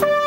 you.